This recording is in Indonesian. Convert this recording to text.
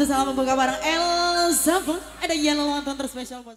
Satu salam membuka bareng Elsa ada yang nonton terspesial buat